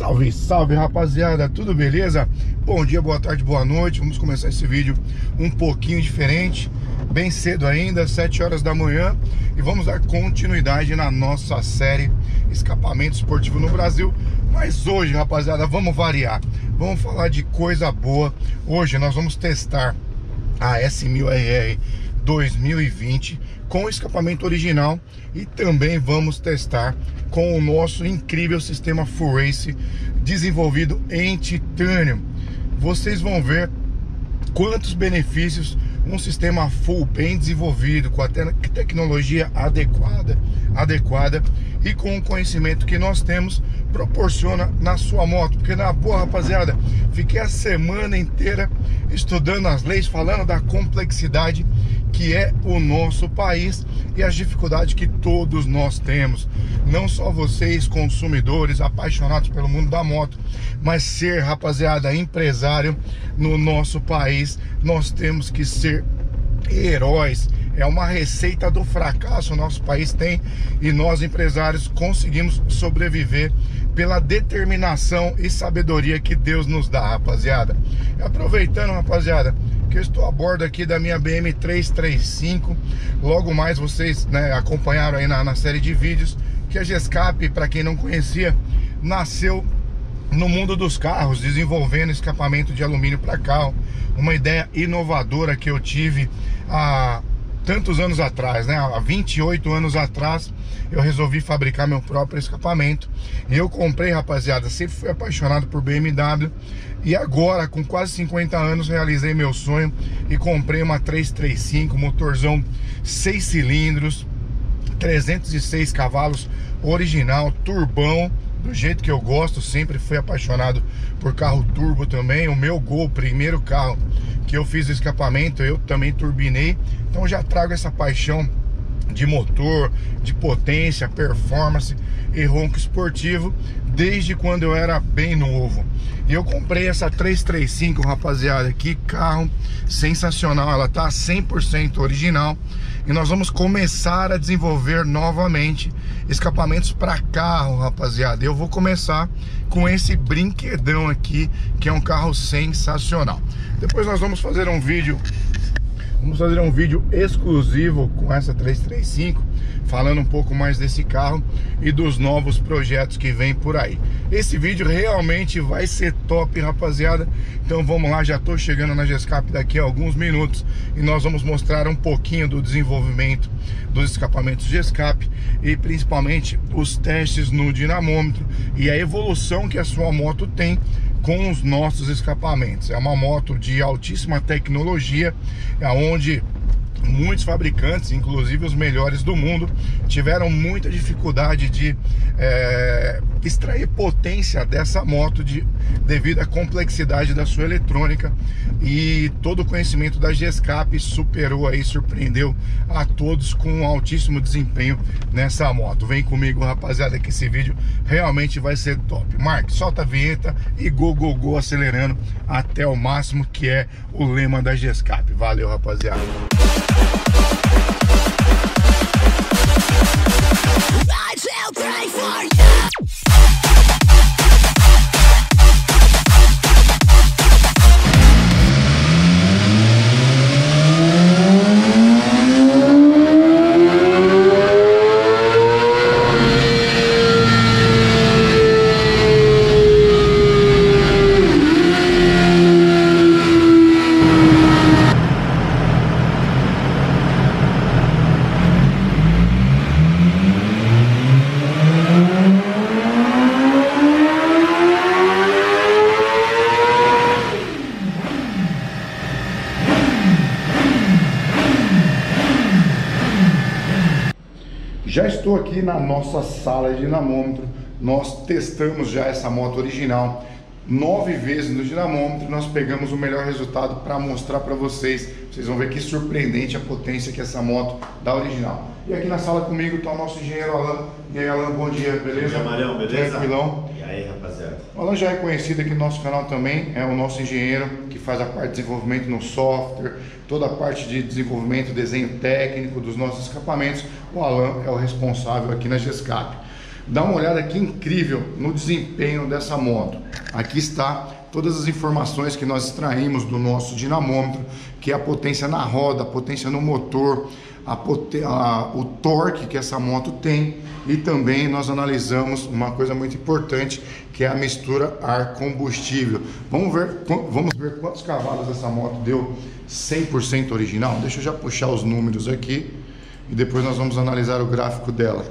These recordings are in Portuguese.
Salve, salve rapaziada, tudo beleza? Bom dia, boa tarde, boa noite. Vamos começar esse vídeo um pouquinho diferente, bem cedo ainda, 7 horas da manhã, e vamos dar continuidade na nossa série Escapamento Esportivo no Brasil. Mas hoje, rapaziada, vamos variar. Vamos falar de coisa boa. Hoje nós vamos testar a S1000RR 2020 com escapamento original e também vamos testar com o nosso incrível sistema Full Race desenvolvido em titânio. Vocês vão ver quantos benefícios um sistema full bem desenvolvido, com a te tecnologia adequada, adequada e com o conhecimento que nós temos proporciona na sua moto. Porque na boa, rapaziada, fiquei a semana inteira estudando as leis, falando da complexidade que é o nosso país e as dificuldades que todos nós temos. Não só vocês, consumidores, apaixonados pelo mundo da moto, mas ser, rapaziada, empresário no nosso país, nós temos que ser heróis. É uma receita do fracasso o nosso país tem e nós empresários conseguimos sobreviver pela determinação e sabedoria que Deus nos dá, rapaziada. E aproveitando, rapaziada, que eu estou a bordo aqui da minha BM 335. Logo mais vocês né, acompanharam aí na, na série de vídeos que a Gescap, para quem não conhecia, nasceu no mundo dos carros, desenvolvendo escapamento de alumínio para carro. Uma ideia inovadora que eu tive há tantos anos atrás, né? Há 28 anos atrás, eu resolvi fabricar meu próprio escapamento. Eu comprei, rapaziada, sempre fui apaixonado por BMW. E agora, com quase 50 anos, realizei meu sonho e comprei uma 335, motorzão 6 cilindros, 306 cavalos, original, turbão, do jeito que eu gosto, sempre fui apaixonado por carro turbo também. O meu Gol, primeiro carro que eu fiz o escapamento, eu também turbinei. Então já trago essa paixão de motor, de potência, performance e ronco esportivo desde quando eu era bem novo. E eu comprei essa 335, rapaziada, que carro sensacional, ela tá 100% original. E nós vamos começar a desenvolver novamente escapamentos para carro, rapaziada. Eu vou começar com esse brinquedão aqui, que é um carro sensacional. Depois nós vamos fazer um vídeo Vamos fazer um vídeo exclusivo com essa 335 falando um pouco mais desse carro e dos novos projetos que vem por aí. Esse vídeo realmente vai ser top, rapaziada. Então vamos lá, já estou chegando na Gescap daqui a alguns minutos e nós vamos mostrar um pouquinho do desenvolvimento dos escapamentos Gescap e principalmente os testes no dinamômetro e a evolução que a sua moto tem com os nossos escapamentos. É uma moto de altíssima tecnologia, onde muitos fabricantes, inclusive os melhores do mundo, tiveram muita dificuldade de é, extrair potência dessa moto de, devido à complexidade da sua eletrônica e todo o conhecimento da Gescap superou aí, surpreendeu a todos com um altíssimo desempenho nessa moto. Vem comigo, rapaziada, que esse vídeo realmente vai ser top. Mark, solta a vinheta e go, go, go, acelerando até o máximo, que é o lema da Gescap. Valeu, rapaziada. I shall pray for you. Já estou aqui na nossa sala de dinamômetro. Nós testamos já essa moto original nove vezes no dinamômetro. Nós pegamos o melhor resultado para mostrar para vocês. Vocês vão ver que surpreendente a potência que essa moto dá original. E aqui na sala comigo está o nosso engenheiro Alan. E aí, Alan, bom dia, beleza? Bom dia, Marião, beleza? Tranquilão. Aí, rapaziada? O Alan já é conhecido aqui no nosso canal também, é o nosso engenheiro que faz a parte de desenvolvimento no software, toda a parte de desenvolvimento, desenho técnico dos nossos escapamentos. O Alan é o responsável aqui na Gescap. Dá uma olhada que incrível no desempenho dessa moto. Aqui está todas as informações que nós extraímos do nosso dinamômetro, que é a potência na roda, a potência no motor, a, a, o torque que essa moto tem e também nós analisamos uma coisa muito importante que é a mistura ar combustível. Vamos ver, vamos ver quantos cavalos essa moto deu 100% original. Deixa eu já puxar os números aqui e depois nós vamos analisar o gráfico dela.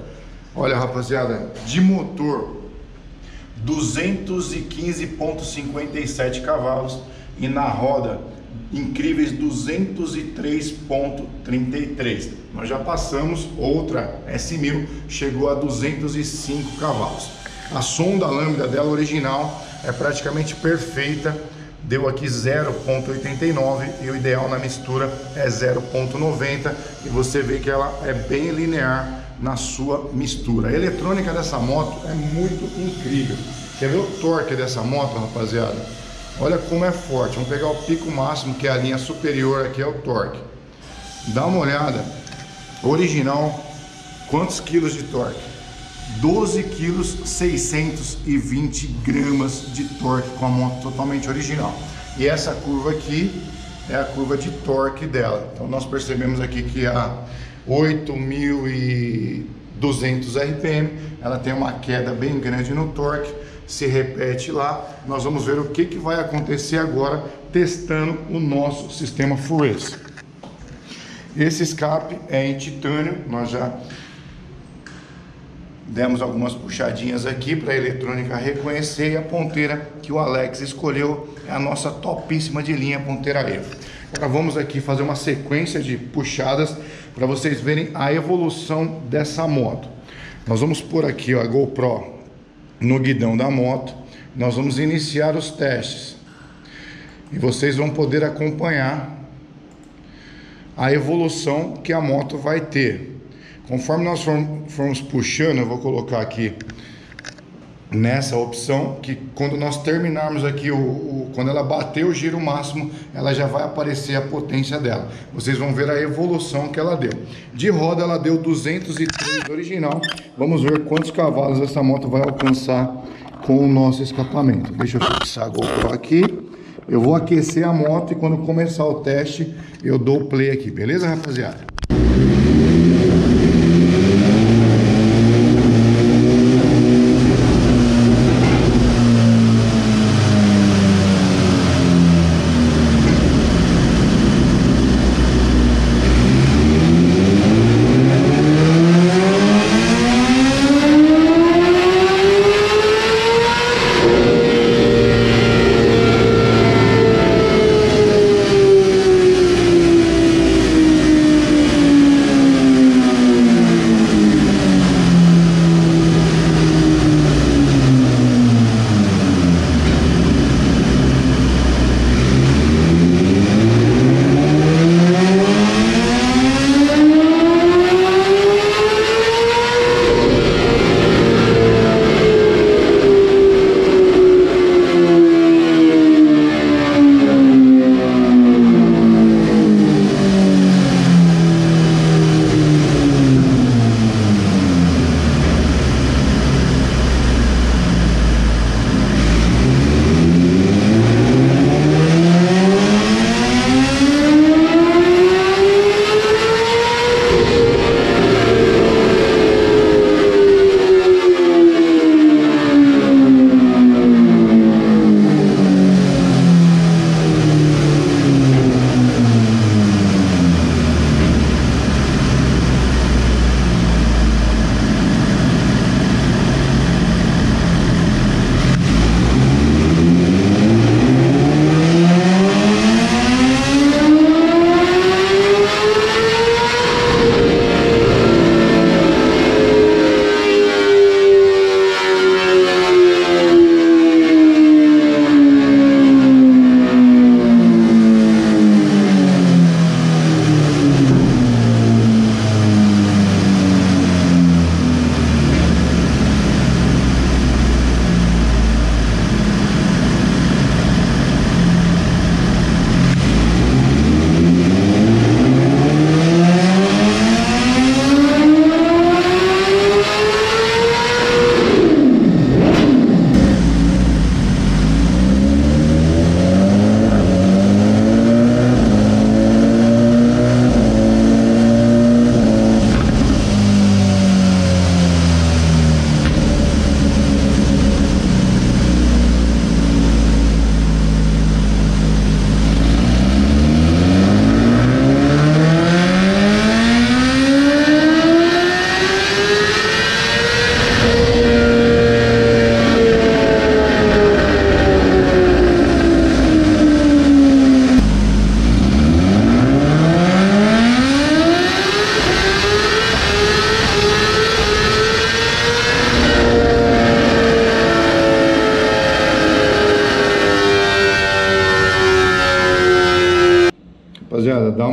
Olha, rapaziada, de motor 215.57 cavalos e na roda incríveis 203.33. Nós já passamos outra S1000, chegou a 205 cavalos. A sonda lambda dela original é praticamente perfeita, deu aqui 0.89 e o ideal na mistura é 0.90 e você vê que ela é bem linear na sua mistura. A eletrônica dessa moto é muito incrível. Quer ver o torque dessa moto, rapaziada? Olha como é forte. Vamos pegar o pico máximo, que é a linha superior aqui, é o torque. Dá uma olhada. Original, quantos quilos de torque? 12 quilos 620 gramas de torque com a moto totalmente original. E essa curva aqui é a curva de torque dela. Então nós percebemos aqui que a 8.200 RPM, ela tem uma queda bem grande no torque, se repete lá. Nós vamos ver o que, que vai acontecer agora testando o nosso sistema Race. Esse escape é em titânio, nós já demos algumas puxadinhas aqui para a eletrônica reconhecer e a ponteira que o Alex escolheu é a nossa topíssima de linha ponteira Evo. Agora vamos aqui fazer uma sequência de puxadas para vocês verem a evolução dessa moto. Nós vamos pôr aqui ó, a GoPro no guidão da moto, nós vamos iniciar os testes e vocês vão poder acompanhar a evolução que a moto vai ter. Conforme nós formos puxando, eu vou colocar aqui nessa opção que quando nós terminarmos aqui o, o, quando ela bater o giro máximo ela já vai aparecer a potência dela. Vocês vão ver a evolução que ela deu. De roda ela deu 203 original. Vamos ver quantos cavalos essa moto vai alcançar com o nosso escapamento. Deixa eu fixar a GoPro aqui. Eu vou aquecer a moto e quando começar o teste eu dou play aqui. Beleza rapaziada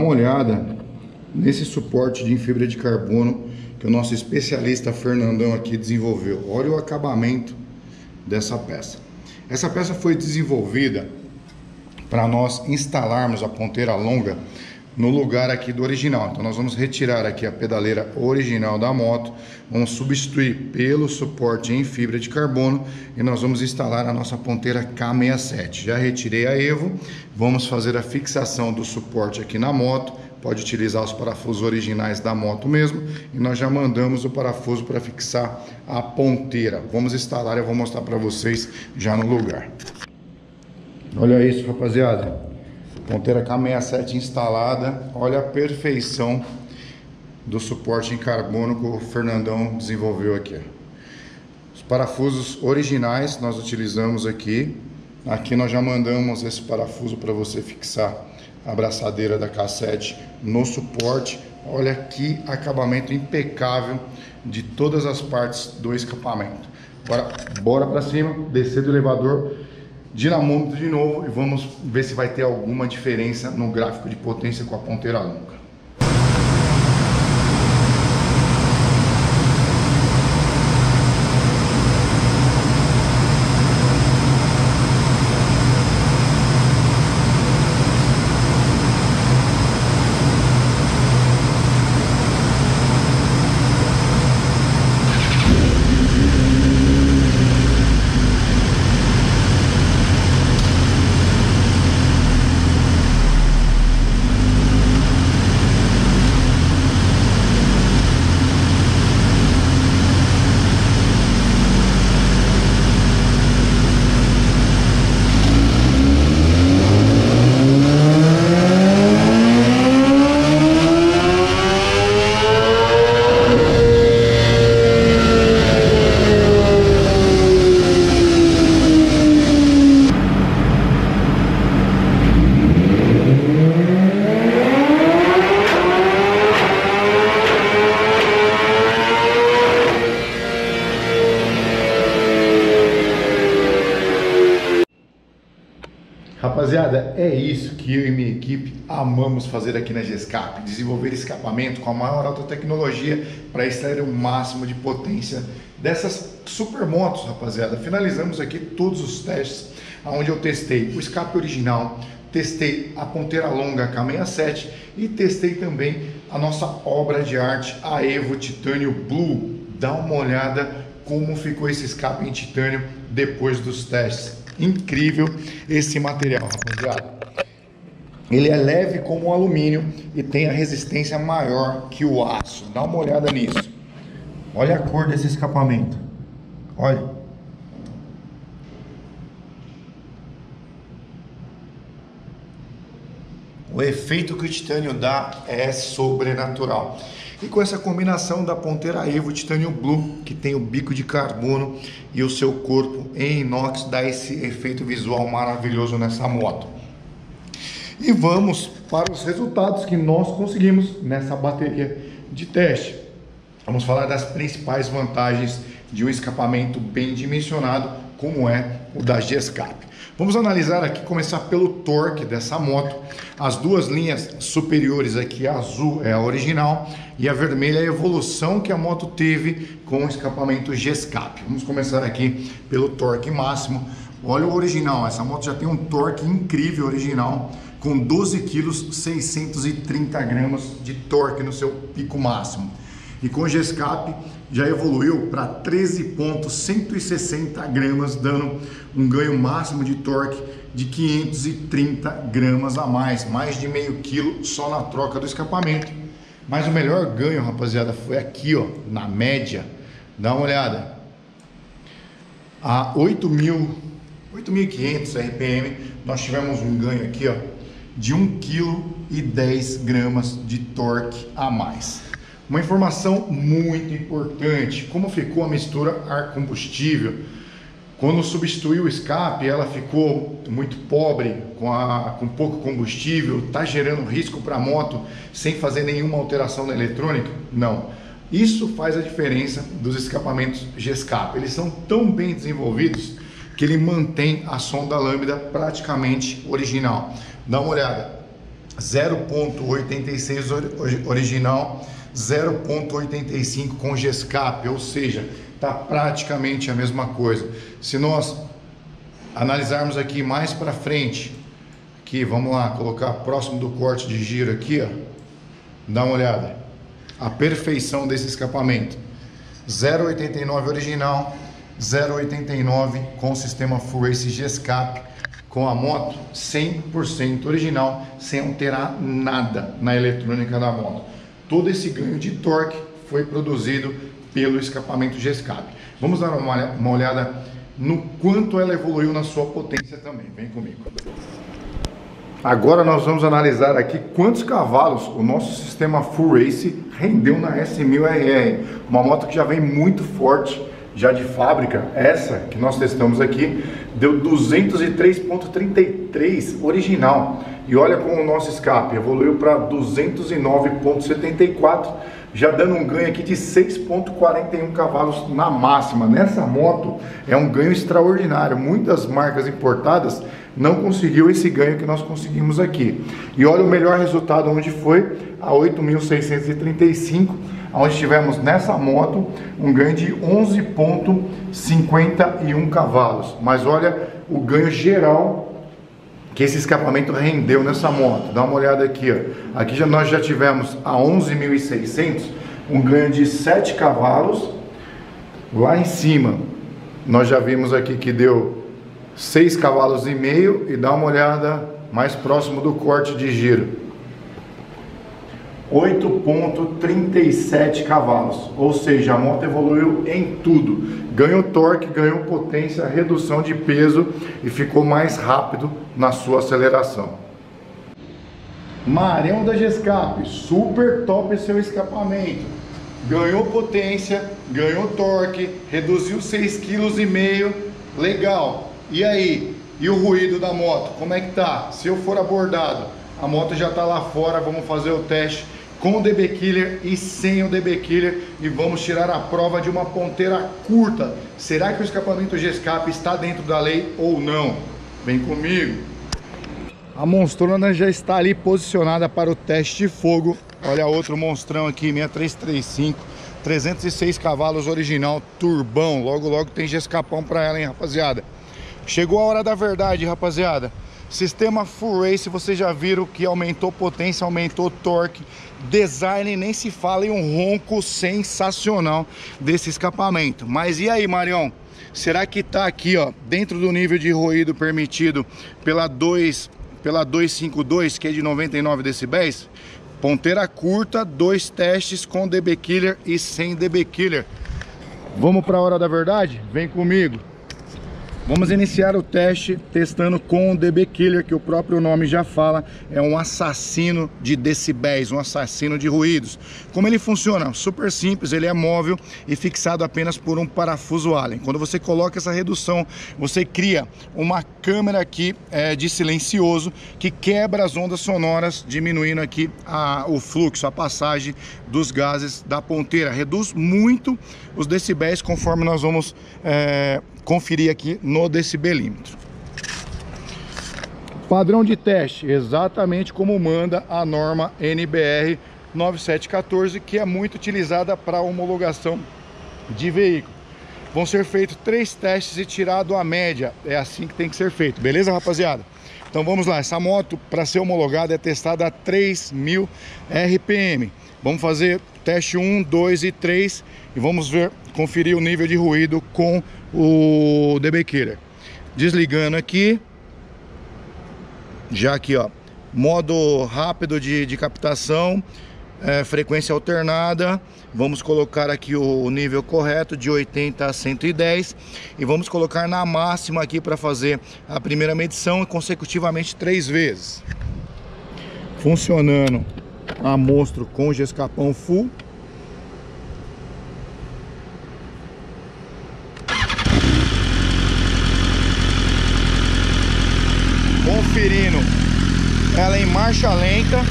uma olhada nesse suporte de fibra de carbono que o nosso especialista Fernandão aqui desenvolveu. Olha o acabamento dessa peça. Essa peça foi desenvolvida para nós instalarmos a ponteira longa no lugar aqui do original. Então nós vamos retirar aqui a pedaleira original da moto, vamos substituir pelo suporte em fibra de carbono e nós vamos instalar a nossa ponteira K67. Já retirei a Evo, vamos fazer a fixação do suporte aqui na moto, pode utilizar os parafusos originais da moto mesmo e nós já mandamos o parafuso para fixar a ponteira. Vamos instalar, eu vou mostrar para vocês já no lugar. Olha isso, rapaziada. Ponteira K67 instalada. Olha a perfeição do suporte em carbono que o Fernandão desenvolveu aqui. Os parafusos originais nós utilizamos aqui. Aqui nós já mandamos esse parafuso para você fixar a abraçadeira da K7 no suporte. Olha que acabamento impecável de todas as partes do escapamento. Agora, bora para cima, descer do elevador dinamômetro de novo e vamos ver se vai ter alguma diferença no gráfico de potência com a ponteira longa. Rapaziada, é isso que eu e minha equipe amamos fazer aqui na GESCAP, desenvolver escapamento com a maior alta tecnologia para extrair o máximo de potência dessas supermotos, rapaziada. Finalizamos aqui todos os testes, onde eu testei o escape original, testei a ponteira longa K67 e testei também a nossa obra de arte, a Evo Titânio Blue. Dá uma olhada como ficou esse escape em titânio depois dos testes incrível esse material, rapaziada. Ele é leve como o alumínio e tem a resistência maior que o aço. Dá uma olhada nisso. Olha a cor desse escapamento. Olha. O efeito que o titânio dá é sobrenatural. E com essa combinação da ponteira Evo Titanium Blue, que tem o bico de carbono e o seu corpo em inox, dá esse efeito visual maravilhoso nessa moto. E vamos para os resultados que nós conseguimos nessa bateria de teste. Vamos falar das principais vantagens de um escapamento bem dimensionado, como é o da G-Escape. Vamos analisar aqui, começar pelo torque dessa moto. As duas linhas superiores aqui, a azul é a original e a vermelha é a evolução que a moto teve com o escapamento G-Escape. Vamos começar aqui pelo torque máximo. Olha o original, essa moto já tem um torque incrível original, com 12 kg, 630 gramas de torque no seu pico máximo. E com o G-Escape já evoluiu para 13,160 gramas, dando um ganho máximo de torque de 530 gramas a mais, mais de meio quilo só na troca do escapamento. Mas o melhor ganho, rapaziada, foi aqui, ó, na média. Dá uma olhada. A 8.500 RPM, nós tivemos um ganho aqui, ó, de 1 kg 10 gramas de torque a mais. Uma informação muito importante, como ficou a mistura ar combustível. Quando substituiu o escape, ela ficou muito pobre, com, a, com pouco combustível, está gerando risco para a moto sem fazer nenhuma alteração na eletrônica? Não. Isso faz a diferença dos escapamentos G-Escape. Eles são tão bem desenvolvidos que ele mantém a sonda lambda praticamente original. Dá uma olhada. 0.86 original, 0.85 com Gescap, ou seja, está praticamente a mesma coisa. Se nós analisarmos aqui mais para frente, aqui, vamos lá, colocar próximo do corte de giro aqui, ó, dá uma olhada, a perfeição desse escapamento, 0,89 original, 0,89 com sistema Full Race G-Escape, com a moto 100% original, sem alterar nada na eletrônica da moto. Todo esse ganho de torque foi produzido pelo escapamento G-Escape. Vamos dar uma olhada no quanto ela evoluiu na sua potência também. Vem comigo. Agora nós vamos analisar aqui quantos cavalos o nosso sistema Full Race rendeu na S1000RR, uma moto que já vem muito forte já de fábrica, essa que nós testamos aqui, deu 203.33 original. E olha como o nosso escape evoluiu para 209.74, já dando um ganho aqui de 6.41 cavalos na máxima. Nessa moto é um ganho extraordinário. Muitas marcas importadas não conseguiu esse ganho que nós conseguimos aqui. E olha o melhor resultado onde foi a 8.635 onde tivemos nessa moto um ganho de 11,51 cavalos. Mas olha o ganho geral que esse escapamento rendeu nessa moto. Dá uma olhada aqui, ó. Aqui já, nós já tivemos a 11.600 um ganho de 7 cavalos. Lá em cima, nós já vimos aqui que deu 6 cavalos e meio e dá uma olhada mais próximo do corte de giro. 8.37 cavalos, ou seja, a moto evoluiu em tudo. Ganhou torque, ganhou potência, redução de peso e ficou mais rápido na sua aceleração. Marão da Gescape, super top seu escapamento. Ganhou potência, ganhou torque, reduziu 6,5 kg, legal. E aí? E o ruído da moto, como é que tá? Se eu for abordado, a moto já está lá fora, vamos fazer o teste com o DB Killer e sem o DB Killer e vamos tirar a prova de uma ponteira curta. Será que o escapamento G-Escape está dentro da lei ou não? Vem comigo. A monstrona já está ali posicionada para o teste de fogo. Olha outro monstrão aqui, 6335, 306 cavalos original, turbão. Logo, logo tem G-Escapão para ela, hein, rapaziada. Chegou a hora da verdade, rapaziada. Sistema Full Race, vocês já viram que aumentou potência, aumentou torque, design nem se fala e um ronco sensacional desse escapamento. Mas e aí, Marião? Será que tá aqui, ó, dentro do nível de ruído permitido pela 2 pela 252, que é de 99 decibéis? Ponteira curta, dois testes com DB Killer e sem DB Killer. Vamos para a hora da verdade? Vem comigo. Vamos iniciar o teste testando com o DB Killer, que o próprio nome já fala, é um assassino de decibéis, um assassino de ruídos. Como ele funciona? Super simples, ele é móvel e fixado apenas por um parafuso Allen. Quando você coloca essa redução, você cria uma câmera aqui é, de silencioso que quebra as ondas sonoras, diminuindo aqui a, o fluxo, a passagem dos gases da ponteira. Reduz muito os decibéis conforme nós vamos é, conferir aqui no decibelímetro. Padrão de teste, exatamente como manda a norma NBR 9714, que é muito utilizada para homologação de veículo. Vão ser feitos três testes e tirado a média. É assim que tem que ser feito, beleza, rapaziada? Então vamos lá, essa moto para ser homologada é testada a 3.000 RPM. Vamos fazer teste 1, 2 e 3 e vamos ver, conferir o nível de ruído com o Killer. Desligando aqui. Já aqui, ó. Modo rápido de, de captação. É, frequência alternada. Vamos colocar aqui o nível correto de 80 a 110 e vamos colocar na máxima aqui para fazer a primeira medição consecutivamente três vezes. Funcionando a monstro com gescapão full. marcha lenta.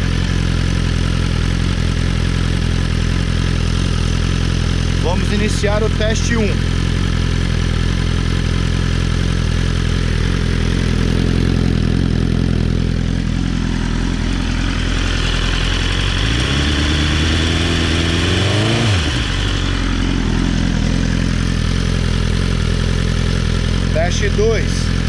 Vamos iniciar o teste 1. teste 2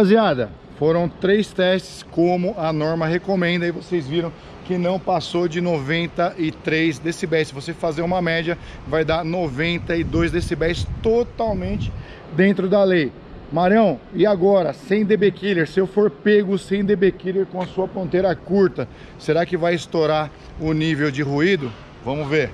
Rapaziada, foram três testes como a norma recomenda e vocês viram que não passou de 93 decibéis. Se você fazer uma média, vai dar 92 decibéis totalmente dentro da lei. Marão, e agora, sem DB Killer, se eu for pego sem DB Killer com a sua ponteira curta, será que vai estourar o nível de ruído? Vamos ver.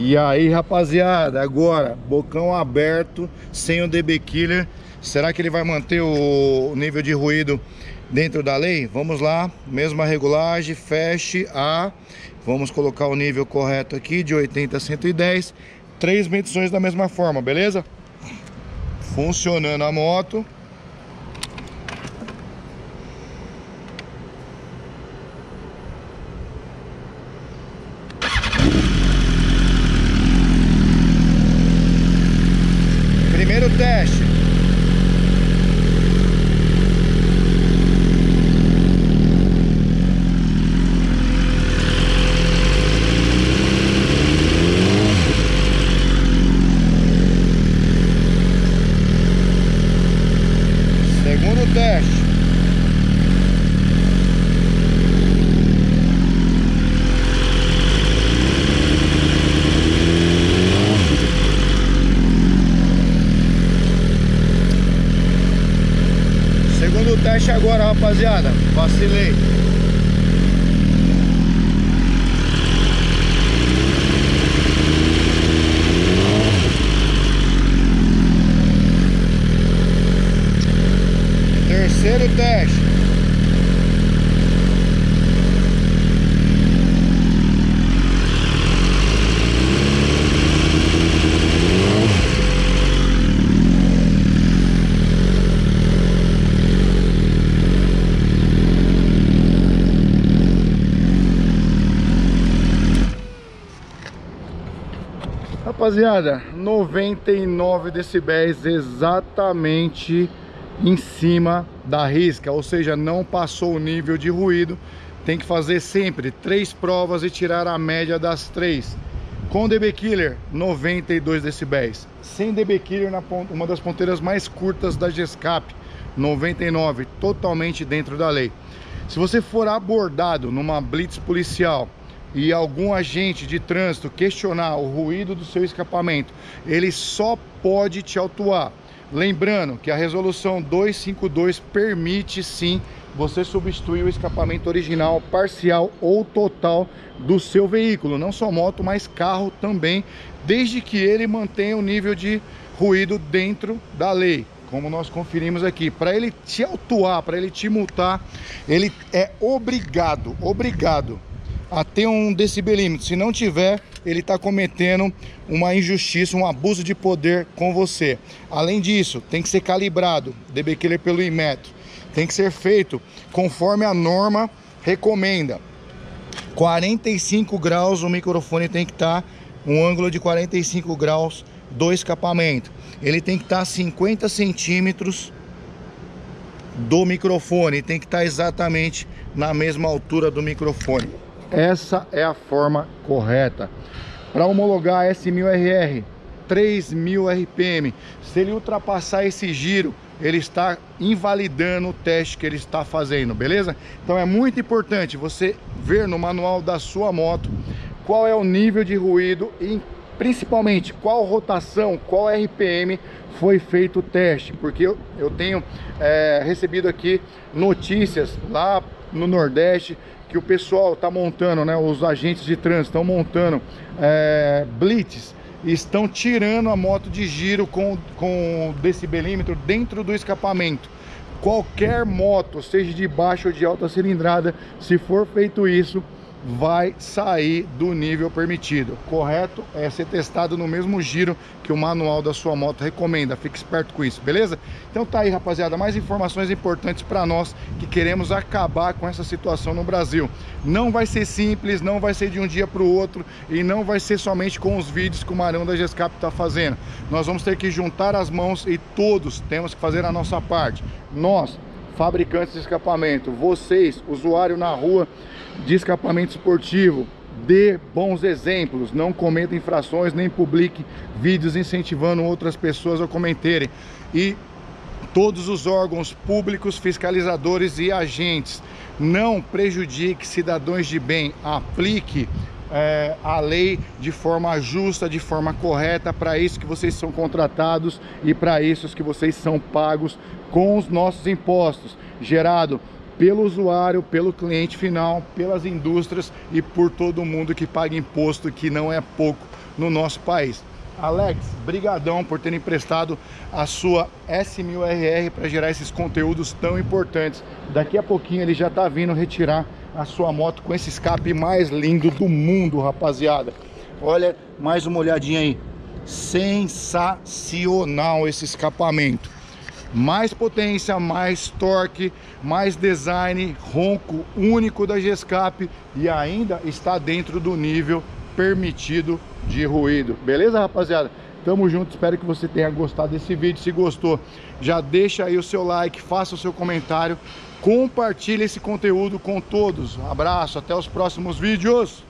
E aí, rapaziada, agora, bocão aberto, sem o DB Killer, Será que ele vai manter o nível de ruído dentro da lei? Vamos lá, mesma regulagem, feche a... Vamos colocar o nível correto aqui, de 80 a 110. Três medições da mesma forma, beleza? Funcionando a moto. Primeiro teste. teste agora, rapaziada. Vacilei. Terceiro teste. Rapaziada, 99 decibéis exatamente em cima da risca, ou seja, não passou o nível de ruído. Tem que fazer sempre três provas e tirar a média das três. Com DB Killer, 92 decibéis. Sem DB Killer, na ponta, uma das ponteiras mais curtas da Gescap, 99, totalmente dentro da lei. Se você for abordado numa blitz policial e algum agente de trânsito questionar o ruído do seu escapamento, ele só pode te autuar. Lembrando que a resolução 252 permite sim você substituir o escapamento original, parcial ou total do seu veículo, não só moto, mas carro também, desde que ele mantenha o nível de ruído dentro da lei como nós conferimos aqui, para ele te autuar, para ele te multar, ele é obrigado, obrigado a ter um decibelímetro. Se não tiver, ele está cometendo uma injustiça, um abuso de poder com você. Além disso, tem que ser calibrado, DB Killer pelo Inmetro. Tem que ser feito conforme a norma recomenda. 45 graus o microfone tem que estar, tá, um ângulo de 45 graus do escapamento. Ele tem que estar tá 50 centímetros do microfone, tem que estar tá exatamente na mesma altura do microfone. Essa é a forma correta. Para homologar S1000RR, 3000 RPM, se ele ultrapassar esse giro, ele está invalidando o teste que ele está fazendo, beleza? Então é muito importante você ver no manual da sua moto qual é o nível de ruído e principalmente qual rotação, qual RPM foi feito o teste, porque eu, eu tenho é, recebido aqui notícias lá no Nordeste que o pessoal está montando, né, os agentes de trânsito estão montando é, blitz estão tirando a moto de giro com, com decibelímetro dentro do escapamento. Qualquer moto, seja de baixa ou de alta cilindrada, se for feito isso, vai sair do nível permitido, correto? É ser testado no mesmo giro que o manual da sua moto recomenda, fique esperto com isso, beleza? Então tá aí, rapaziada, mais informações importantes para nós que queremos acabar com essa situação no Brasil. Não vai ser simples, não vai ser de um dia para o outro e não vai ser somente com os vídeos que o Marão da Gescap está fazendo. Nós vamos ter que juntar as mãos e todos temos que fazer a nossa parte. Nós, fabricantes de escapamento, vocês, usuário na rua de escapamento esportivo, dê bons exemplos, não cometa infrações, nem publique vídeos incentivando outras pessoas a comentarem. E todos os órgãos públicos, fiscalizadores e agentes, não prejudique cidadãos de bem, aplique é, a lei de forma justa, de forma correta, para isso que vocês são contratados e para isso que vocês são pagos com os nossos impostos, gerado pelo usuário, pelo cliente final, pelas indústrias e por todo mundo que paga imposto, que não é pouco no nosso país. Alex, brigadão por ter emprestado a sua S1000RR para gerar esses conteúdos tão importantes. Daqui a pouquinho ele já está vindo retirar a sua moto com esse escape mais lindo do mundo, rapaziada. Olha, mais uma olhadinha aí. Sensacional esse escapamento. Mais potência, mais torque, mais design, ronco único da G-Escape e ainda está dentro do nível permitido de ruído. Beleza, rapaziada? Tamo junto, espero que você tenha gostado desse vídeo. Se gostou, já deixa aí o seu like, faça o seu comentário, Compartilhe esse conteúdo com todos. Um abraço, até os próximos vídeos.